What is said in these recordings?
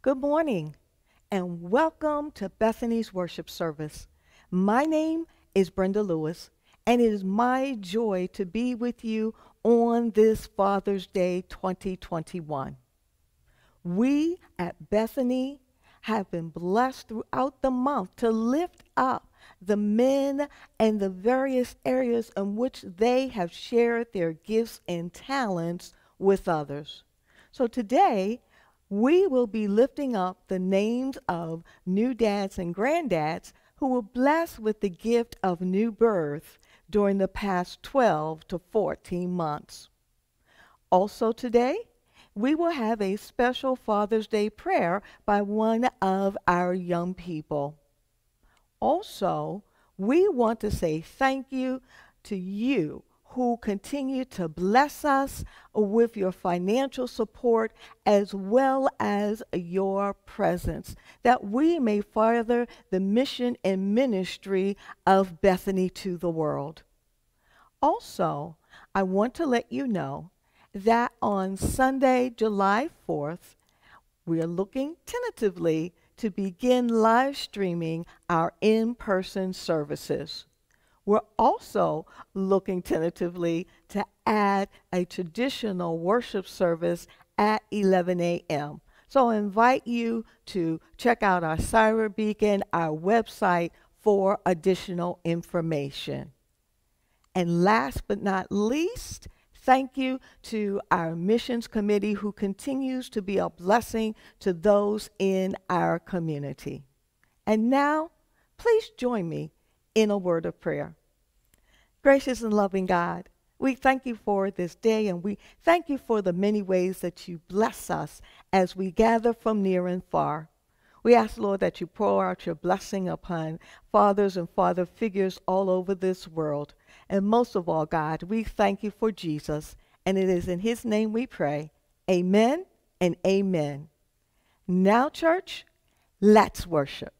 Good morning and welcome to Bethany's worship service. My name is Brenda Lewis, and it is my joy to be with you on this Father's Day 2021. We at Bethany have been blessed throughout the month to lift up the men and the various areas in which they have shared their gifts and talents with others. So today, we will be lifting up the names of new dads and granddads who were blessed with the gift of new birth during the past 12 to 14 months. Also today, we will have a special Father's Day prayer by one of our young people. Also, we want to say thank you to you who continue to bless us with your financial support as well as your presence, that we may further the mission and ministry of Bethany to the world. Also, I want to let you know that on Sunday, July 4th, we are looking tentatively to begin live streaming our in person services. We're also looking tentatively to add a traditional worship service at 11 a.m. So I invite you to check out our Cyber Beacon, our website, for additional information. And last but not least, thank you to our missions committee who continues to be a blessing to those in our community. And now, please join me in a word of prayer. Gracious and loving God, we thank you for this day and we thank you for the many ways that you bless us as we gather from near and far. We ask, Lord, that you pour out your blessing upon fathers and father figures all over this world. And most of all, God, we thank you for Jesus. And it is in his name we pray. Amen and amen. Now, church, let's worship.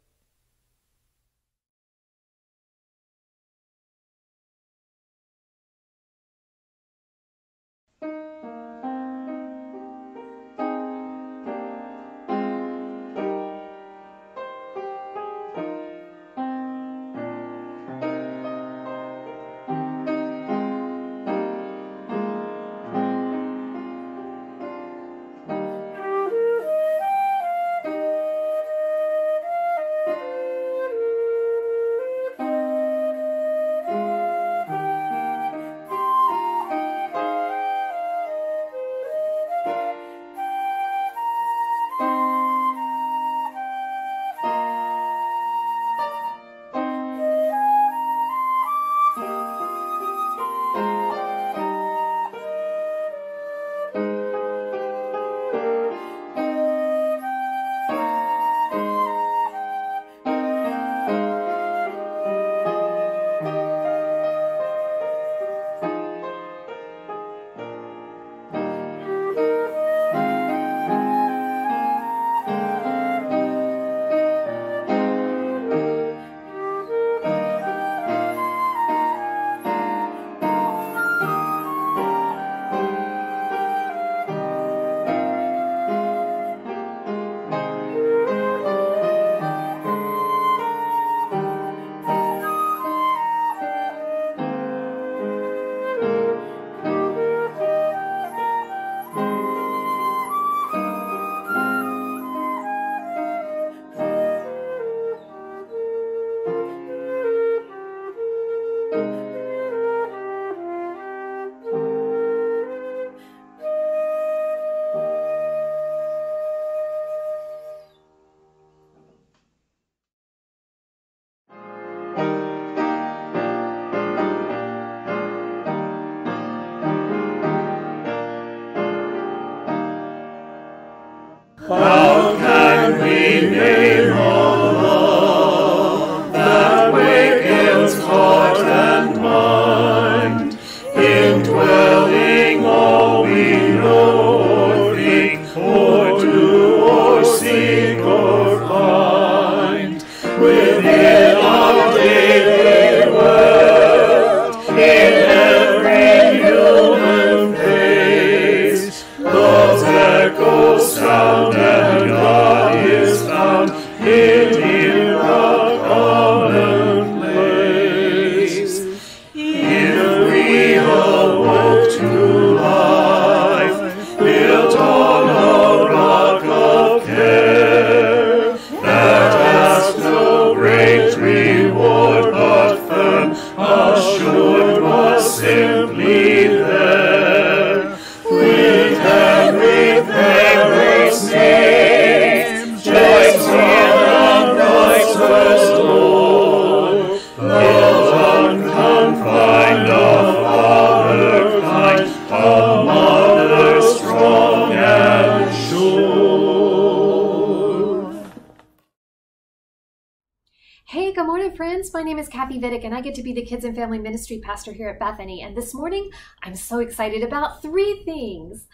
Vidick, and I get to be the Kids and Family Ministry Pastor here at Bethany. And this morning, I'm so excited about three things.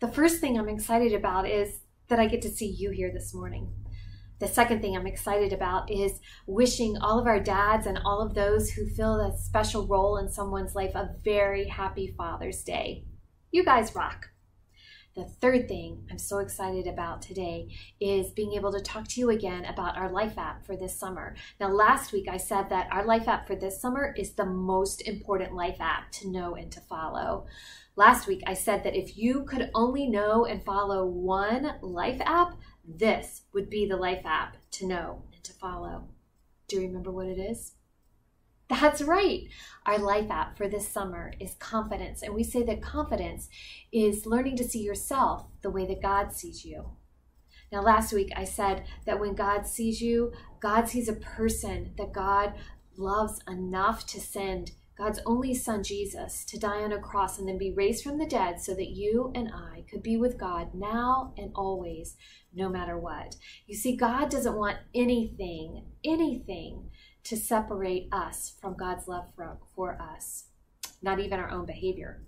The first thing I'm excited about is that I get to see you here this morning. The second thing I'm excited about is wishing all of our dads and all of those who fill a special role in someone's life a very happy Father's Day. You guys rock. The third thing I'm so excited about today is being able to talk to you again about our Life app for this summer. Now, last week I said that our Life app for this summer is the most important Life app to know and to follow. Last week I said that if you could only know and follow one Life app, this would be the life app to know and to follow. Do you remember what it is? That's right. Our life app for this summer is confidence. And we say that confidence is learning to see yourself the way that God sees you. Now, last week I said that when God sees you, God sees a person that God loves enough to send God's only Son, Jesus, to die on a cross and then be raised from the dead so that you and I could be with God now and always, no matter what. You see, God doesn't want anything, anything to separate us from God's love for, for us, not even our own behavior.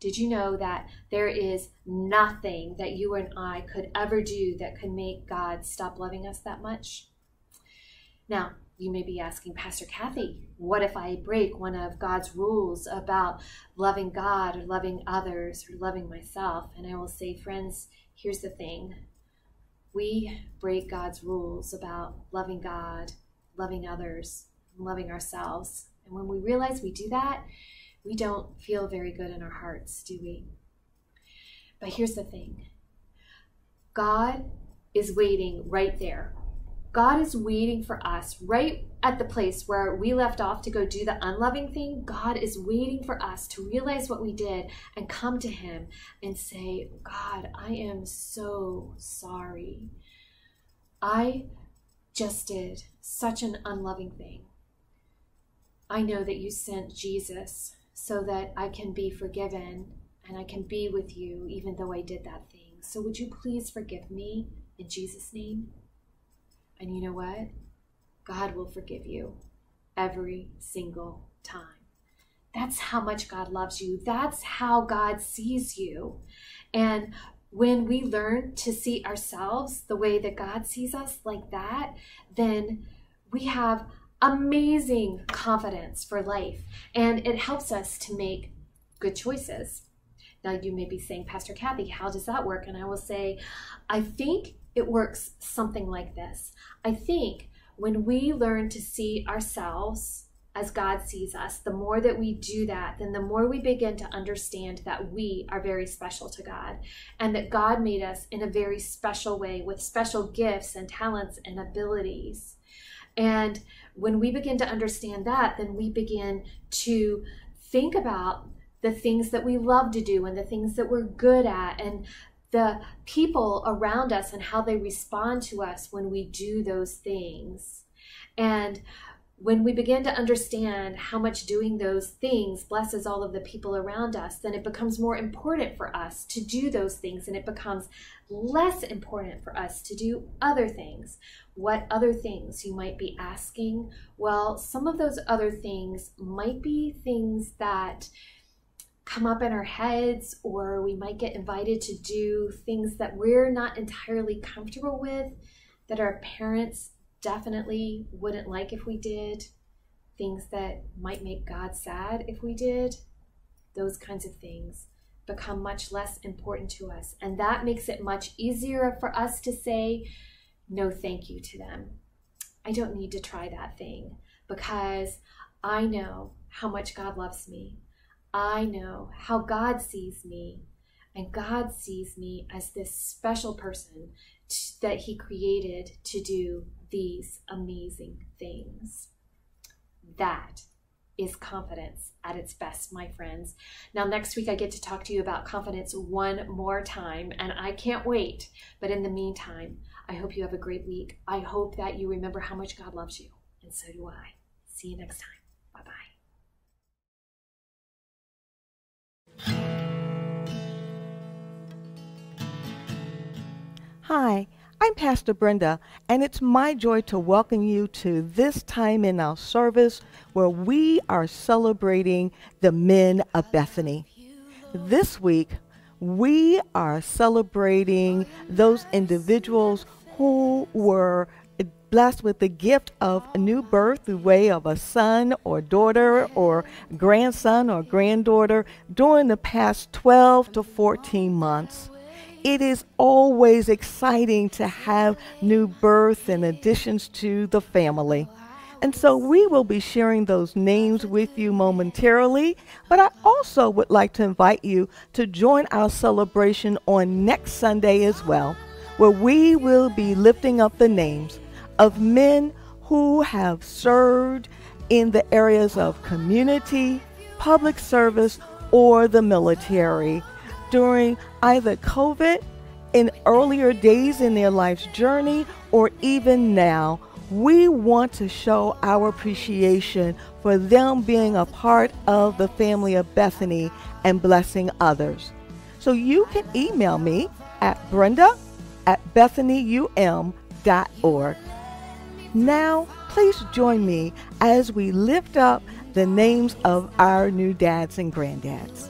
Did you know that there is nothing that you and I could ever do that could make God stop loving us that much? Now, you may be asking, Pastor Kathy, what if I break one of God's rules about loving God or loving others or loving myself? And I will say, friends, here's the thing we break God's rules about loving God, loving others, loving ourselves. And when we realize we do that, we don't feel very good in our hearts, do we? But here's the thing God is waiting right there God is waiting for us right at the place where we left off to go do the unloving thing. God is waiting for us to realize what we did and come to Him and say, God, I am so sorry. I just did such an unloving thing. I know that you sent Jesus so that I can be forgiven and I can be with you even though I did that thing. So would you please forgive me in Jesus' name? And you know what? God will forgive you every single time. That's how much God loves you. That's how God sees you. And when we learn to see ourselves the way that God sees us, like that, then we have amazing confidence for life. And it helps us to make good choices. Now, you may be saying, Pastor Kathy, how does that work? And I will say, I think it works something like this. I think when we learn to see ourselves as God sees us, the more that we do that, then the more we begin to understand that we are very special to God and that God made us in a very special way with special gifts and talents and abilities. And when we begin to understand that, then we begin to think about the things that we love to do and the things that we're good at and the people around us and how they respond to us when we do those things. And when we begin to understand how much doing those things blesses all of the people around us, then it becomes more important for us to do those things and it becomes less important for us to do other things. What other things you might be asking? Well, some of those other things might be things that come up in our heads, or we might get invited to do things that we're not entirely comfortable with, that our parents definitely wouldn't like if we did, things that might make God sad if we did. Those kinds of things become much less important to us. And that makes it much easier for us to say no thank you to them. I don't need to try that thing because I know how much God loves me I know how God sees me, and God sees me as this special person that He created to do these amazing things. That is confidence at its best, my friends. Now, next week, I get to talk to you about confidence one more time, and I can't wait. But in the meantime, I hope you have a great week. I hope that you remember how much God loves you, and so do I. See you next time. Bye bye. Hi, I'm Pastor Brenda, and it's my joy to welcome you to this time in our service where we are celebrating the men of Bethany. This week, we are celebrating those individuals who were blessed with the gift of a new birth through way of a son or daughter or grandson or granddaughter during the past 12 to 14 months. It is always exciting to have new birth and additions to the family. And so we will be sharing those names with you momentarily, but I also would like to invite you to join our celebration on next Sunday as well, where we will be lifting up the names of men who have served in the areas of community, public service, or the military during either COVID in earlier days in their life's journey or even now. We want to show our appreciation for them being a part of the family of Bethany and blessing others. So you can email me at brenda at bethanyum.org. Now, please join me as we lift up the names of our new dads and granddads.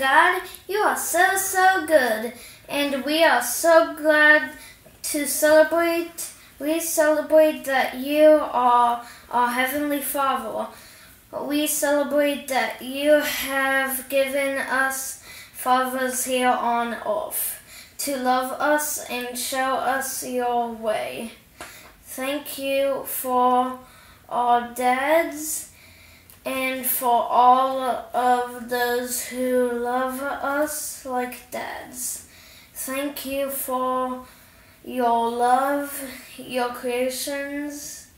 God. You are so, so good. And we are so glad to celebrate. We celebrate that you are our Heavenly Father. We celebrate that you have given us fathers here on earth to love us and show us your way. Thank you for our dads and for all of those who love us like dads. Thank you for your love, your creations,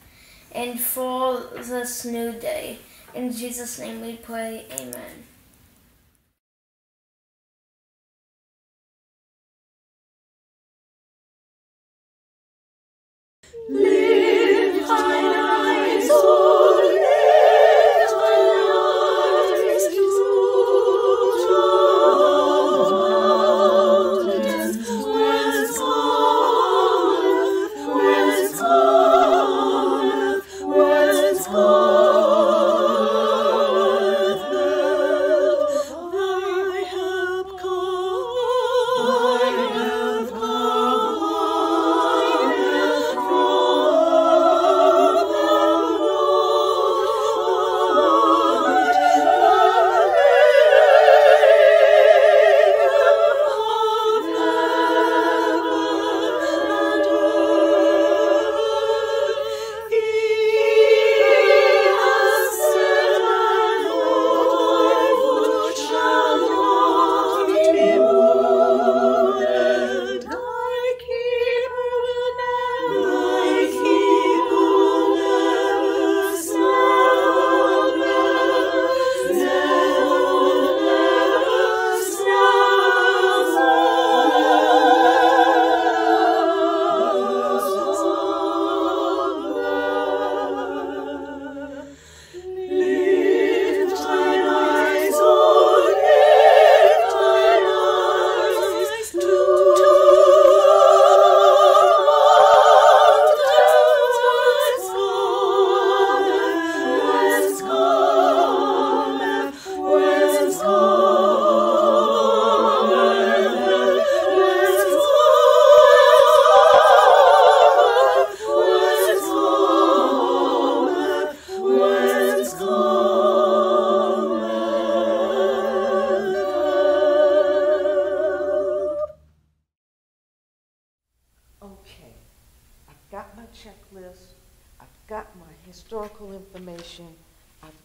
and for this new day. In Jesus' name we pray, amen.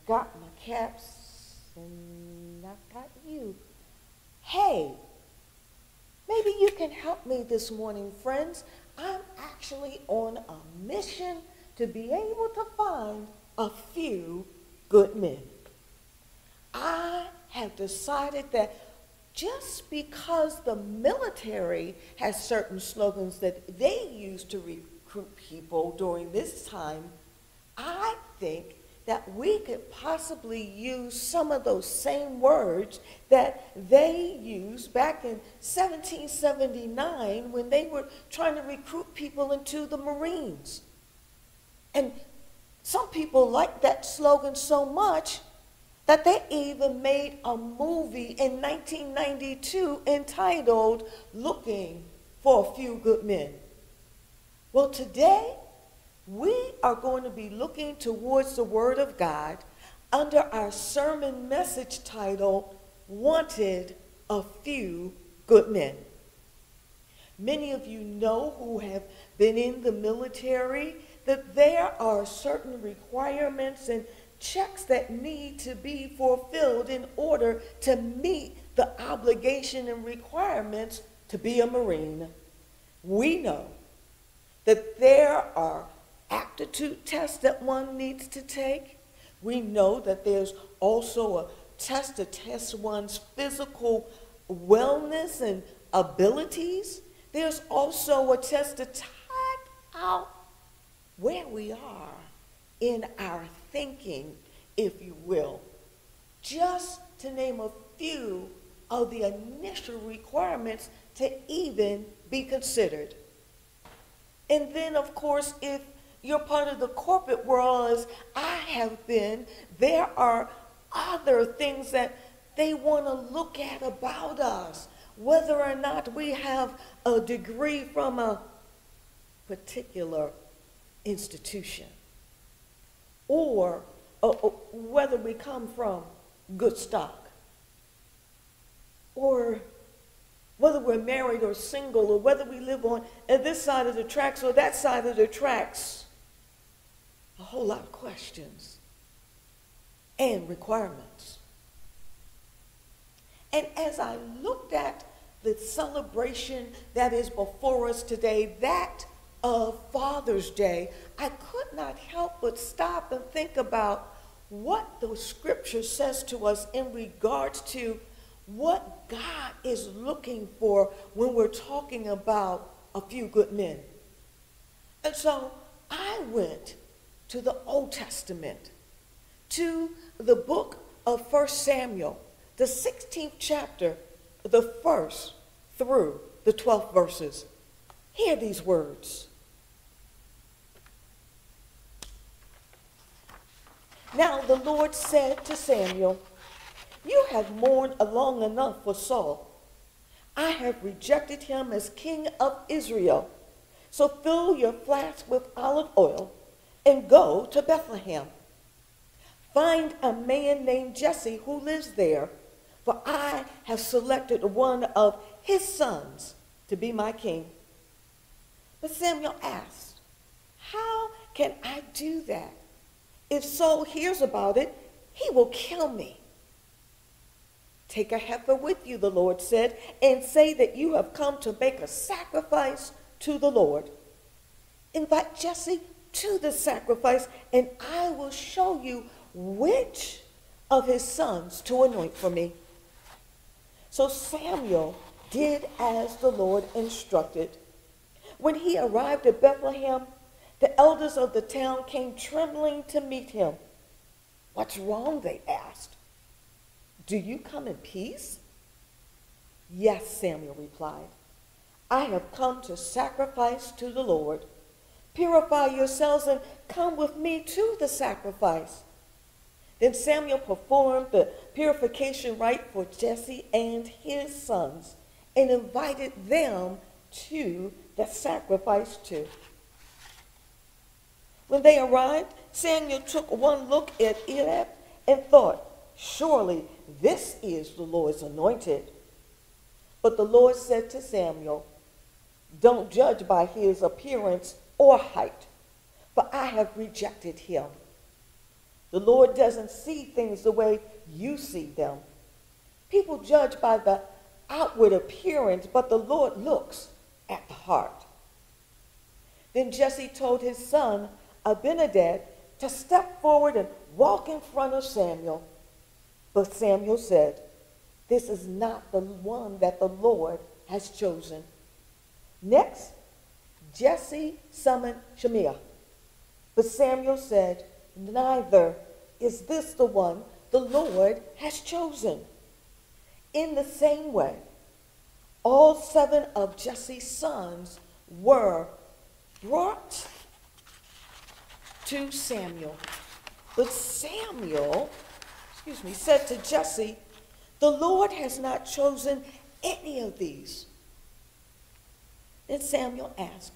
Got my caps, and I've got you. Hey, maybe you can help me this morning, friends. I'm actually on a mission to be able to find a few good men. I have decided that just because the military has certain slogans that they use to recruit people during this time, I think that we could possibly use some of those same words that they used back in 1779 when they were trying to recruit people into the Marines. And some people liked that slogan so much that they even made a movie in 1992 entitled Looking for a Few Good Men. Well, today we are going to be looking towards the Word of God under our sermon message title, Wanted a Few Good Men. Many of you know who have been in the military that there are certain requirements and checks that need to be fulfilled in order to meet the obligation and requirements to be a Marine. We know that there are aptitude tests that one needs to take. We know that there's also a test to test one's physical wellness and abilities. There's also a test to type out where we are in our thinking, if you will, just to name a few of the initial requirements to even be considered. And then, of course, if you're part of the corporate world, as I have been, there are other things that they want to look at about us, whether or not we have a degree from a particular institution or, or, or whether we come from good stock, or whether we're married or single, or whether we live on uh, this side of the tracks or that side of the tracks. A whole lot of questions and requirements. And as I looked at the celebration that is before us today, that of Father's Day, I could not help but stop and think about what the scripture says to us in regards to what God is looking for when we're talking about a few good men. And so I went to the Old Testament, to the book of 1 Samuel, the 16th chapter, the first through the 12th verses. Hear these words. Now the Lord said to Samuel, You have mourned long enough for Saul. I have rejected him as king of Israel. So fill your flask with olive oil and go to Bethlehem. Find a man named Jesse who lives there, for I have selected one of his sons to be my king. But Samuel asked, How can I do that? If Saul hears about it, he will kill me. Take a heifer with you, the Lord said, and say that you have come to make a sacrifice to the Lord. Invite Jesse to the sacrifice, and I will show you which of his sons to anoint for me. So Samuel did as the Lord instructed. When he arrived at Bethlehem, the elders of the town came trembling to meet him. What's wrong? They asked. Do you come in peace? Yes, Samuel replied. I have come to sacrifice to the Lord. Purify yourselves and come with me to the sacrifice. Then Samuel performed the purification rite for Jesse and his sons and invited them to the sacrifice too. When they arrived, Samuel took one look at Eliab and thought, Surely this is the Lord's anointed. But the Lord said to Samuel, Don't judge by his appearance or height, but I have rejected him. The Lord doesn't see things the way you see them. People judge by the outward appearance, but the Lord looks at the heart. Then Jesse told his son Abinadab to step forward and walk in front of Samuel. But Samuel said, This is not the one that the Lord has chosen. Next, Jesse summoned Shimea. But Samuel said, Neither is this the one the Lord has chosen. In the same way, all seven of Jesse's sons were brought to Samuel. But Samuel, excuse me, said to Jesse, The Lord has not chosen any of these. Then Samuel asked,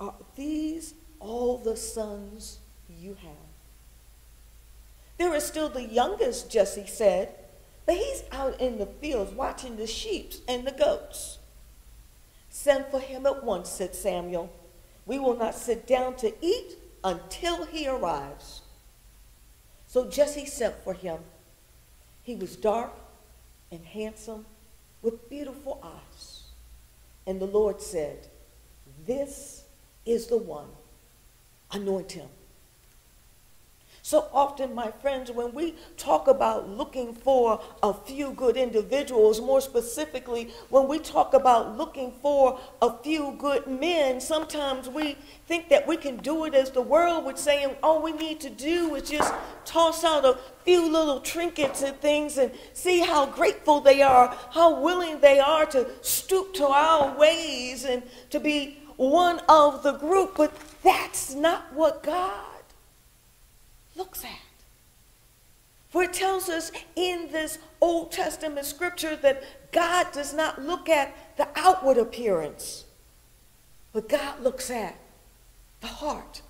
Are these all the sons you have? There is still the youngest, Jesse said, but he's out in the fields watching the sheep and the goats. Send for him at once, said Samuel. We will not sit down to eat until he arrives. So Jesse sent for him. He was dark and handsome with beautiful eyes. And the Lord said, This is the one. Anoint him. So often, my friends, when we talk about looking for a few good individuals, more specifically, when we talk about looking for a few good men, sometimes we think that we can do it as the world would say, and all we need to do is just toss out a few little trinkets and things and see how grateful they are, how willing they are to stoop to our ways and to be one of the group. But that's not what God looks at. For it tells us in this Old Testament scripture that God does not look at the outward appearance, but God looks at the heart.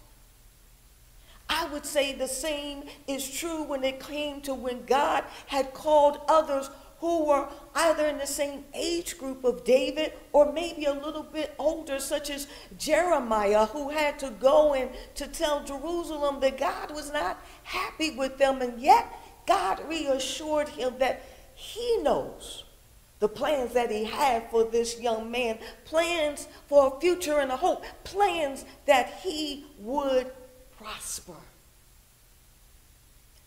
I would say the same is true when it came to when God had called others who were either in the same age group of David or maybe a little bit older, such as Jeremiah, who had to go and to tell Jerusalem that God was not happy with them, and yet God reassured him that he knows the plans that he had for this young man, plans for a future and a hope, plans that he would prosper.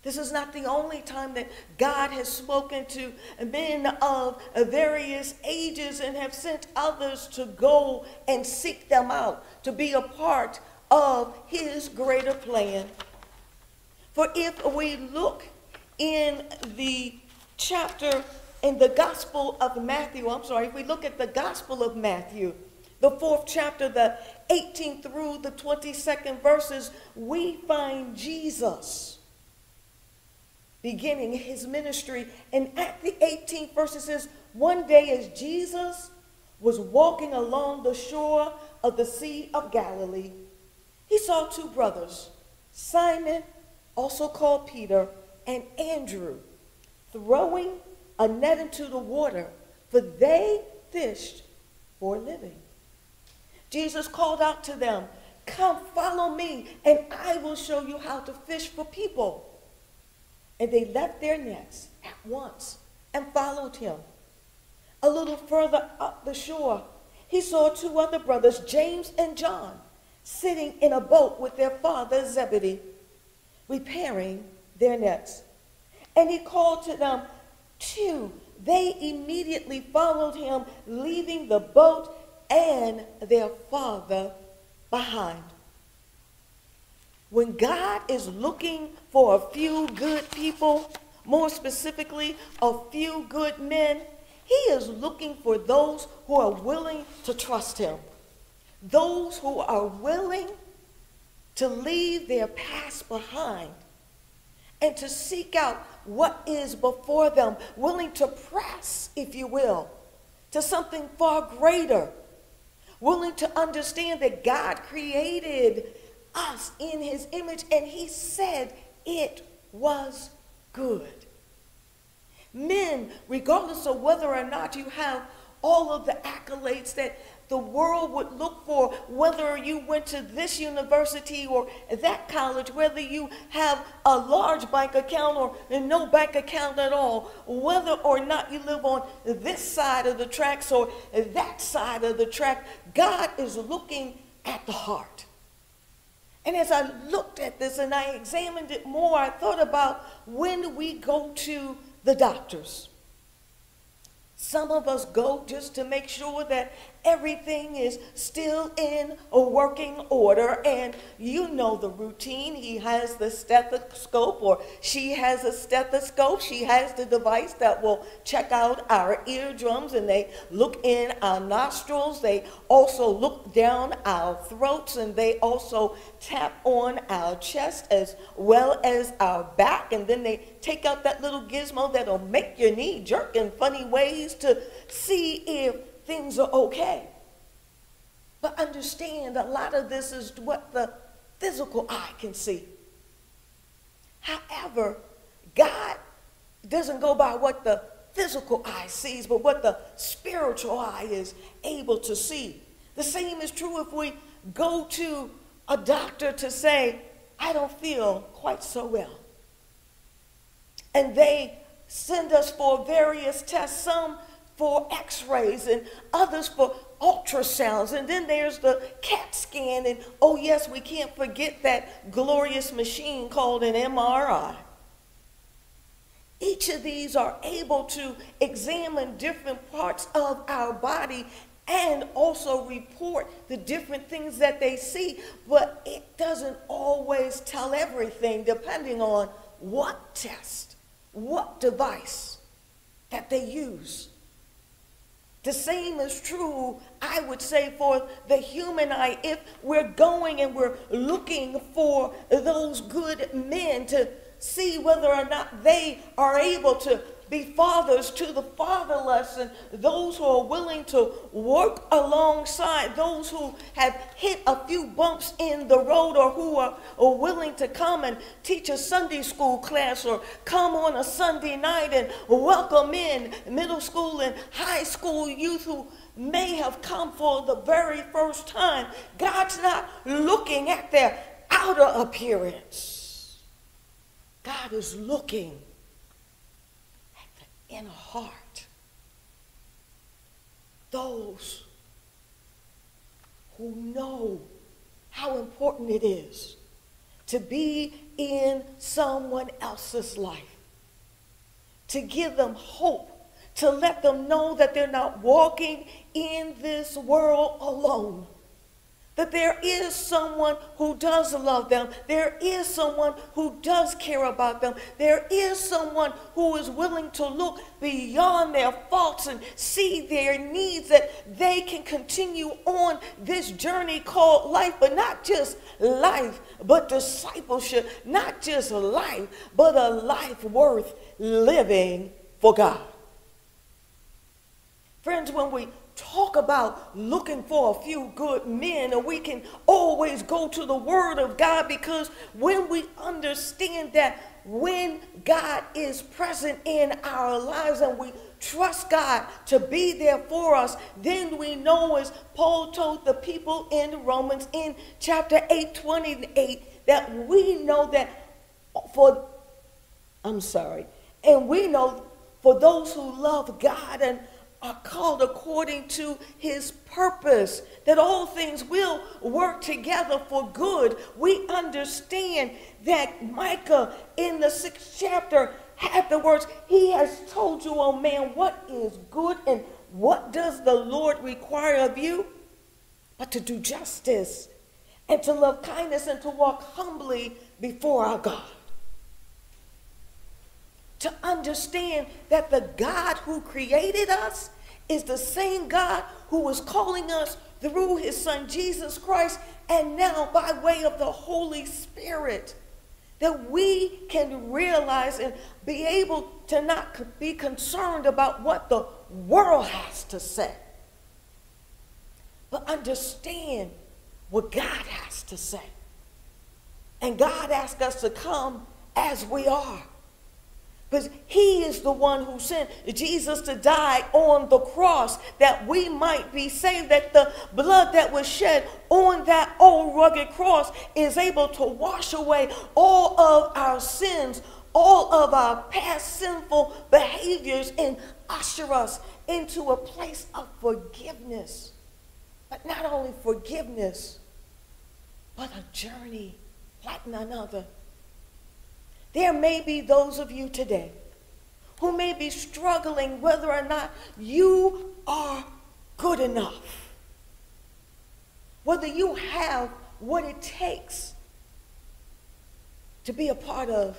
This is not the only time that God has spoken to men of various ages and have sent others to go and seek them out, to be a part of his greater plan. For if we look in the chapter in the Gospel of Matthew, I'm sorry, if we look at the Gospel of Matthew, the fourth chapter, the 18th through the 22nd verses, we find Jesus beginning his ministry. And at the 18th verse, it says, One day as Jesus was walking along the shore of the Sea of Galilee, he saw two brothers, Simon, also called Peter, and Andrew, throwing a net into the water, for they fished for a living. Jesus called out to them, Come, follow me, and I will show you how to fish for people. And they left their nets at once and followed him. A little further up the shore, he saw two other brothers, James and John, sitting in a boat with their father Zebedee, repairing their nets. And he called to them, too. They immediately followed him, leaving the boat and their father behind. When God is looking for a few good people, more specifically, a few good men, he is looking for those who are willing to trust him, those who are willing to leave their past behind and to seek out what is before them, willing to press, if you will, to something far greater, willing to understand that God created us in his image, and he said it was good. Men, regardless of whether or not you have all of the accolades that the world would look for, whether you went to this university or that college, whether you have a large bank account or no bank account at all, whether or not you live on this side of the tracks or that side of the track, God is looking at the heart. And as I looked at this and I examined it more, I thought about when do we go to the doctors. Some of us go just to make sure that everything is still in a working order and you know the routine. He has the stethoscope or she has a stethoscope. She has the device that will check out our eardrums and they look in our nostrils. They also look down our throats and they also tap on our chest as well as our back and then they take out that little gizmo that'll make your knee jerk in funny ways to see if things are okay. But understand a lot of this is what the physical eye can see. However, God doesn't go by what the physical eye sees, but what the spiritual eye is able to see. The same is true if we go to a doctor to say, I don't feel quite so well. And they send us for various tests, some for x rays and others for ultrasounds. And then there's the CAT scan. And oh, yes, we can't forget that glorious machine called an MRI. Each of these are able to examine different parts of our body and also report the different things that they see, but it doesn't always tell everything depending on what test, what device that they use. The same is true, I would say, for the human eye. If we're going and we're looking for those good men to see whether or not they are able to be fathers to the fatherless and those who are willing to work alongside those who have hit a few bumps in the road or who are, are willing to come and teach a Sunday school class or come on a Sunday night and welcome in middle school and high school youth who may have come for the very first time. God's not looking at their outer appearance. God is looking in heart. Those who know how important it is to be in someone else's life, to give them hope, to let them know that they're not walking in this world alone that there is someone who does love them. There is someone who does care about them. There is someone who is willing to look beyond their faults and see their needs that they can continue on this journey called life, but not just life, but discipleship. Not just life, but a life worth living for God. Friends, when we talk about looking for a few good men, and we can always go to the Word of God because when we understand that when God is present in our lives and we trust God to be there for us, then we know, as Paul told the people in Romans in chapter 8 28, that we know that for, I'm sorry, and we know for those who love God and are called according to his purpose, that all things will work together for good. We understand that Micah in the sixth chapter had the words, He has told you, oh man, what is good and what does the Lord require of you? But to do justice and to love kindness and to walk humbly before our God to understand that the God who created us is the same God who was calling us through his son Jesus Christ and now by way of the Holy Spirit that we can realize and be able to not be concerned about what the world has to say, but understand what God has to say. And God asks us to come as we are Because he is the one who sent Jesus to die on the cross that we might be saved, that the blood that was shed on that old rugged cross is able to wash away all of our sins, all of our past sinful behaviors, and usher us into a place of forgiveness. But not only forgiveness, but a journey like none other. There may be those of you today who may be struggling whether or not you are good enough, whether you have what it takes to be a part of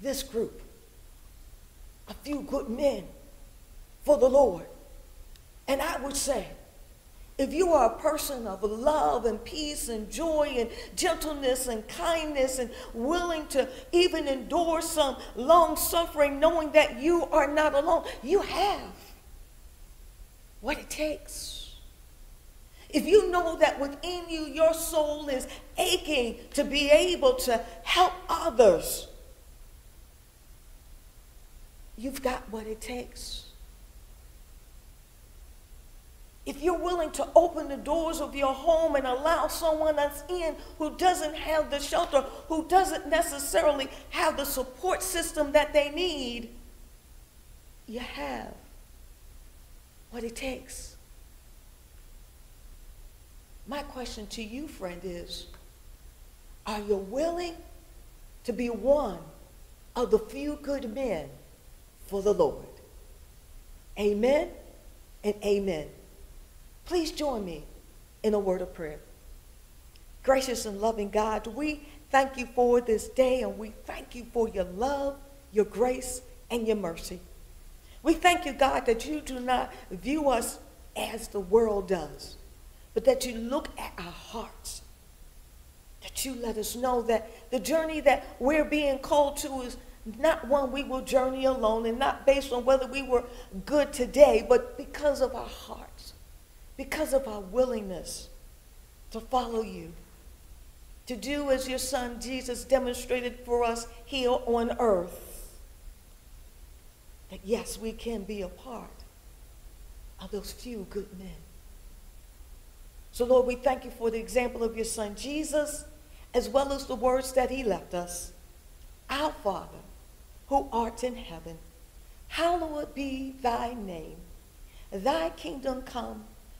this group, a few good men for the Lord. And I would say, if you are a person of love and peace and joy and gentleness and kindness and willing to even endure some long suffering, knowing that you are not alone, you have what it takes. If you know that within you your soul is aching to be able to help others, you've got what it takes if you're willing to open the doors of your home and allow someone that's in who doesn't have the shelter, who doesn't necessarily have the support system that they need, you have what it takes. My question to you, friend, is are you willing to be one of the few good men for the Lord? Amen and amen. Please join me in a word of prayer. Gracious and loving God, we thank you for this day and we thank you for your love, your grace, and your mercy. We thank you, God, that you do not view us as the world does, but that you look at our hearts, that you let us know that the journey that we're being called to is not one we will journey alone and not based on whether we were good today, but because of our hearts because of our willingness to follow you, to do as your son Jesus demonstrated for us here on earth. That yes, we can be a part of those few good men. So, Lord, we thank you for the example of your son Jesus, as well as the words that he left us. Our Father, who art in heaven, hallowed be thy name. Thy kingdom come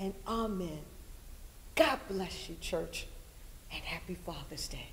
and amen. God bless you, church, and happy Father's Day.